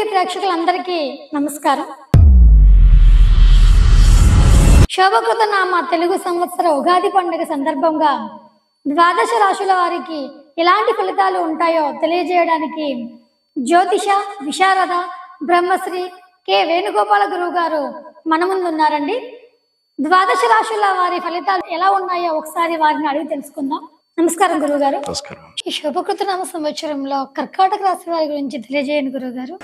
TV ప్రేక్షకులందరికీ నమస్కారం. శోభకృత నామ తెలుగు సంవత్సర ఉగాది పండుగ సందర్భంగా ద్వాదశ రాశుల వారికి ఎలాంటి ఫలితాలు ఉంటాయో తెలియజేయడానికి జ్యోతిష విశారద బ్రహ్మశ్రీ కె వేణుగోపాల గురువు గారు మన ముందు ఉన్నారండి. ద్వాదశ రాశుల వారి ఫలితాలు ఎలా ఉన్నాయో ఒకసారి వారిని అడిగి తెలుసుకుందాం. నమస్కారం గురువు గారు ఈ శుభకృత నామ సంవత్సరంలో కర్కాటక రాశి వారి గురించి తెలియజేయండి గురువు గారు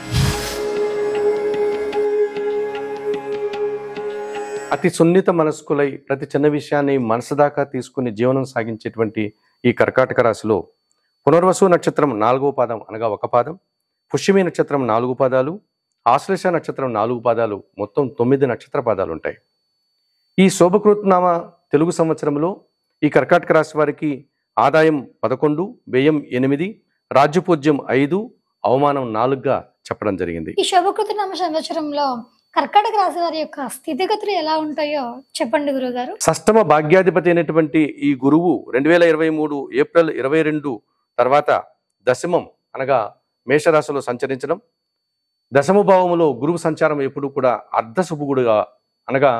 అతి సున్నిత మనస్కులై ప్రతి చిన్న విషయాన్ని మనసు దాకా తీసుకుని జీవనం సాగించేటువంటి ఈ కర్కాటక రాశిలో పునర్వసు నక్షత్రం నాలుగో పాదం అనగా ఒక పాదం పుష్యమి నక్షత్రం నాలుగు పాదాలు ఆశ్లేష నక్షత్రం నాలుగు పాదాలు మొత్తం తొమ్మిది నక్షత్ర పాదాలు ఉంటాయి ఈ శోభకృత్నామ తెలుగు సంవత్సరంలో ఈ కర్కాటక రాశి వారికి ఆదాయం పదకొండు వ్యయం ఎనిమిది రాజ్యపూజ్యం ఐదు అవమానం నాలుగుగా చెప్పడం జరిగింది. ఈ శోభకృతనామ సంవత్సరంలో కర్కాటక రాశి వారి యొక్క స్థితిగతులు ఎలా ఉంటాయో చెప్పండి గురుగారు సష్టమ భాగ్యాధిపతి అయినటువంటి ఈ గురువు రెండు వేల ఇరవై మూడు ఏప్రిల్ ఇరవై రెండు తర్వాత దశమం అనగా మేషరాశిలో సంచరించడం. దశమ భావములో గురువు సంచారం ఎప్పుడు కూడా అర్ధ శుభగుడుగా అనగా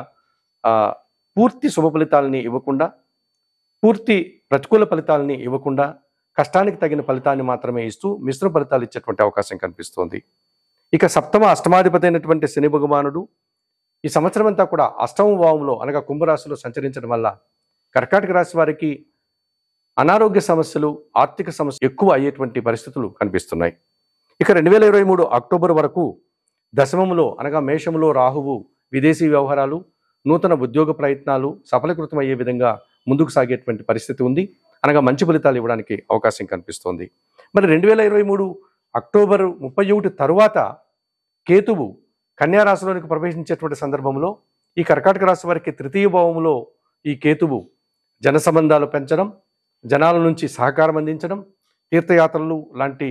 పూర్తి శుభ ఫలితాలని ఇవ్వకుండా పూర్తి ప్రతికూల ఫలితాలని ఇవ్వకుండా కష్టానికి తగిన ఫలితాన్ని మాత్రమే ఇస్తూ మిశ్రమ ఫలితాలు ఇచ్చేటువంటి అవకాశం కనిపిస్తోంది. ఇక సప్తమ అష్టమాధిపతి అయినటువంటి శని భగవానుడు ఈ సంవత్సరం అంతా కూడా అష్టమ భావంలో అనగా కుంభరాశిలో సంచరించడం వల్ల కర్కాటక రాశి వారికి అనారోగ్య సమస్యలు ఆర్థిక సమస్యలు ఎక్కువ అయ్యేటువంటి పరిస్థితులు కనిపిస్తున్నాయి. ఇక రెండు వేల ఇరవై మూడు అక్టోబర్ వరకు దశమంలో అనగా మేషంలో రాహువు విదేశీ వ్యవహారాలు నూతన ఉద్యోగ ప్రయత్నాలు సఫలీకృతం అయ్యే విధంగా ముందుకు సాగేటువంటి పరిస్థితి ఉంది. అనగా మంచి ఫలితాలు ఇవ్వడానికి అవకాశం కనిపిస్తోంది. మరి రెండు వేల ఇరవై మూడు అక్టోబర్ ముప్పై ఒకటి తరువాత కేతువు కన్యా రాశిలోనికి ప్రవేశించేటువంటి సందర్భంలో ఈ కర్కాటక రాశి వారికి తృతీయ భావంలో ఈ కేతువు జన సంబంధాలు పెంచడం జనాల నుంచి సహకారం అందించడం తీర్థయాత్రలు లాంటి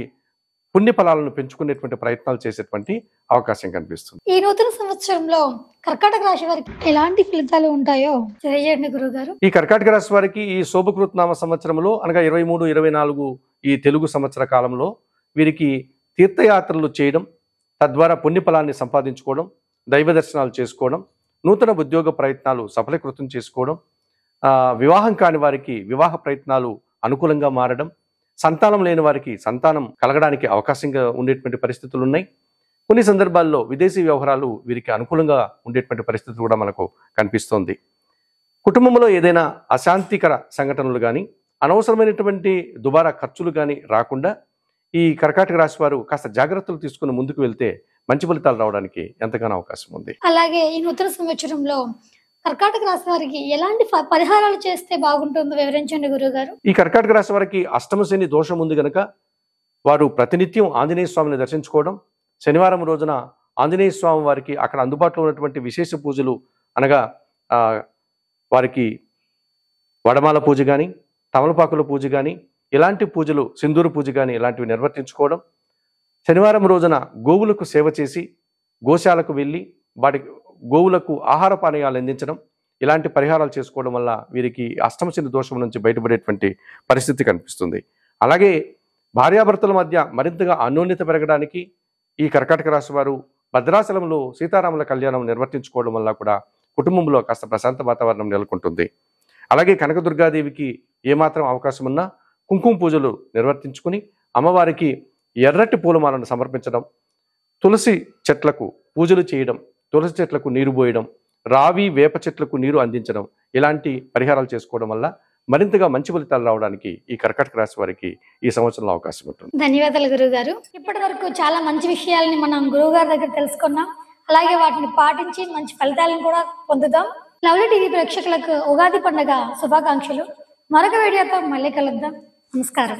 పుణ్య ఫలాలను పెంచుకునేటువంటి ప్రయత్నాలు చేసేటువంటి అవకాశం కనిపిస్తుంది. ఈ నూతన సంవత్సరంలో కర్కాటక రాశి వారికి ఎలాంటి ఫలితాలు ఉంటాయో తెలియజేయండి గురువు గారు ఈ కర్కాటక రాశి వారికి ఈ శోభకృత్ నామ సంవత్సరంలో అనగా ఇరవై మూడు ఇరవై నాలుగు ఈ తెలుగు సంవత్సర కాలంలో వీరికి తీర్థయాత్రలు చేయడం తద్వారా పుణ్యఫలాన్ని సంపాదించుకోవడం దైవ దర్శనాలు చేసుకోవడం నూతన ఉద్యోగ ప్రయత్నాలు సఫలీకృతం చేసుకోవడం వివాహం కాని వారికి వివాహ ప్రయత్నాలు అనుకూలంగా మారడం సంతానం లేని వారికి సంతానం కలగడానికి అవకాశంగా ఉండేటువంటి పరిస్థితులు ఉన్నాయి కొన్ని సందర్భాల్లో విదేశీ వ్యవహారాలు వీరికి అనుకూలంగా ఉండేటువంటి పరిస్థితులు కూడా మనకు కనిపిస్తోంది. కుటుంబంలో ఏదైనా అశాంతికర సంఘటనలు కానీ అనవసరమైనటువంటి దుబారా ఖర్చులు కానీ రాకుండా ఈ కర్కాటక రాశి వారు కాస్త జాగ్రత్తలు తీసుకుని ముందుకు వెళ్తే మంచి ఫలితాలు రావడానికి ఎంతగానో అవకాశం ఉంది. అలాగే ఈ నూతన సంవత్సరంలో కర్కాటక రాశి వారికి ఎలాంటి పరిహారాలు చేస్తే బాగుంటుందో వివరించండి గురువు గారు ఈ కర్కాటక రాశి వారికి అష్టమ శని దోషం ఉంది గనక వారు ప్రతినిత్యం ఆంజనేయ స్వామిని దర్శించుకోవడం శనివారం రోజున ఆంజనేయ స్వామి వారికి అక్కడ అందుబాటులో ఉన్నటువంటి విశేష పూజలు అనగా ఆ, వారికి వడమాల పూజ కానీ తమలపాకుల పూజ కానీ ఇలాంటి పూజలు సింధూరు పూజ కానీ ఇలాంటివి నిర్వర్తించుకోవడం శనివారం రోజున గోవులకు సేవ చేసి గోశాలకు వెళ్ళి వాటి గోవులకు ఆహార పానీయాలు అందించడం ఇలాంటి పరిహారాలు చేసుకోవడం వల్ల వీరికి అష్టమశని దోషం నుంచి బయటపడేటువంటి పరిస్థితి కనిపిస్తుంది. అలాగే భార్యాభర్తల మధ్య మరింతగా అన్యోన్యత పెరగడానికి ఈ కర్కాటక రాశి వారు భద్రాచలంలో సీతారాముల కళ్యాణం నిర్వర్తించుకోవడం వల్ల కూడా కుటుంబంలో కాస్త ప్రశాంత వాతావరణం నెలకొంటుంది. అలాగే కనకదుర్గాదేవికి ఏమాత్రం అవకాశం ఉన్నా కుంకుమ పూజలు నిర్వర్తించుకుని అమ్మవారికి ఎర్రటి పూలమాలను సమర్పించడం తులసి చెట్లకు పూజలు చేయడం తులసి చెట్లకు నీరు పోయడం రావి వేప చెట్లకు నీరు అందించడం ఇలాంటి పరిహారాలు చేసుకోవడం వల్ల మరింతగా మంచి ఫలితాలు రావడానికి ఈ కర్కటక రాశి వారికి ఈ సంవత్సరంలో అవకాశం ఉంటుంది. ధన్యవాదాలు గురువు గారు ఇప్పటి వరకు చాలా మంచి విషయాలని మనం గురువు గారి దగ్గర తెలుసుకున్నాం. అలాగే వాటిని పాటించి మంచి ఫలితాలను కూడా పొందుదాం లవ్లీ టీవీ ప్రేక్షకులకు ఉగాది పండుగ శుభాకాంక్షలు. మరొక వీడియోతో మళ్ళీ కలుద్దాం. నమస్కారం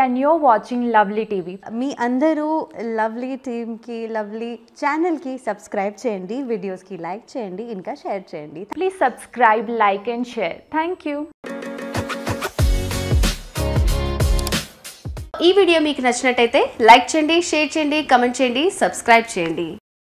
and you're watching Lovely TV. మీ అందరూ లవ్లీ టీమ్కి లవ్లీ ఛానల్కి సబ్స్క్రైబ్ చేయండి వీడియోస్కి లైక్ చేయండి ఇంకా షేర్ చేయండి Please subscribe, like, and share. Thank you. ఈ వీడియో మీకు నచ్చినట్టయితే లైక్ చేయండి షేర్ చేయండి కమెంట్ చేయండి సబ్స్క్రైబ్ చేయండి